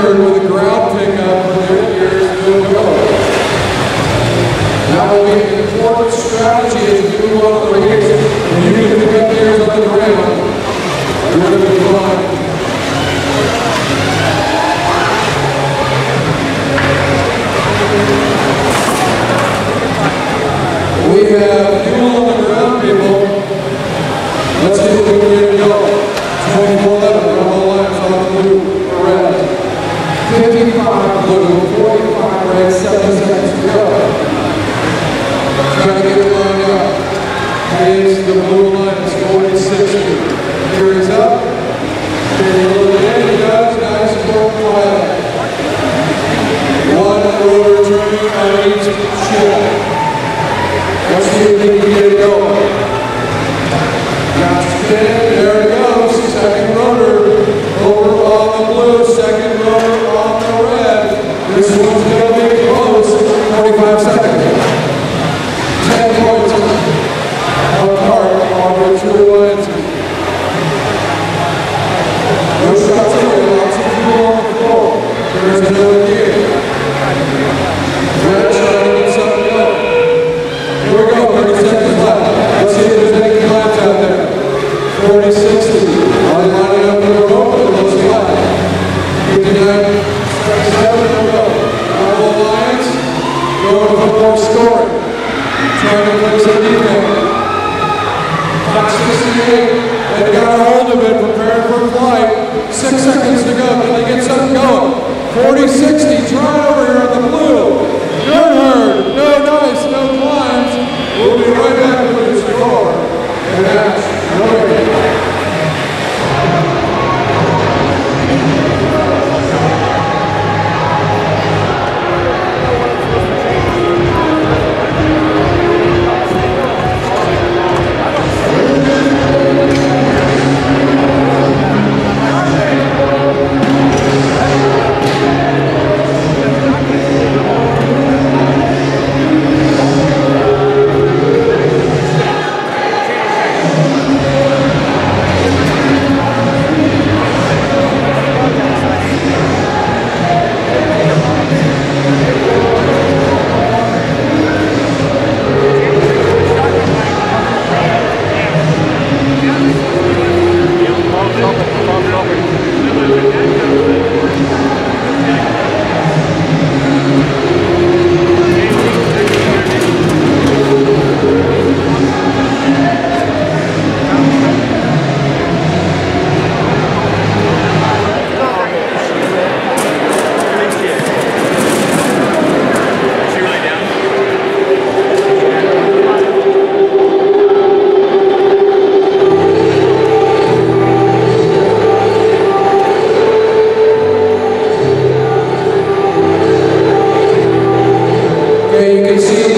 Gerhard with a ground pickup for their gears. Go. Now will be an important strategy as we move on to the race. When you can pick up the gears on the ground, you're going to be fine. We have fuel on the ground, people. Let's see if we can get it going. 24 11, Rebel Alliance on the blue, red. 55 blue, 45 red, 7 seconds to go. Trying to get lined up. Here's the blue Lions, 40 60. Here is up. Nice. Let's see if we can get it going. Got spin, there it goes. Second rotor over on the blue, second rotor on the red. This one's gonna be close, 45 seconds. 10 points apart on the two lines. No shots here, lots of fuel on the floor. There's another gear. Red trying to get something going. Here we go, 30 seconds left. Let's see if there's any climbs out there. 40, 60. Are they lining up in a row or those flat? 59, 67, here we go. All Lions for more scoring. Trying to play some defense. Clock 68. They got a hold of it, preparing for flight. Six seconds to go. Can they get something going? 40, 60. Try over here on the blue. Goodherd. No nice, no climbs. We'll be right back with the score. And that's You. can see